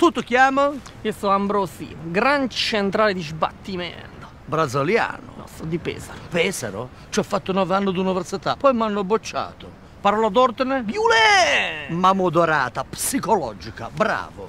Tu ti? Io sono Ambrosi, gran centrale di sbattimento. Brasiliano. No, sono di Pesaro. Pesaro? Ci ho fatto nove anni d'università, poi mi hanno bocciato. Parola d'ordine? Violè! Mamodorata, psicologica, bravo.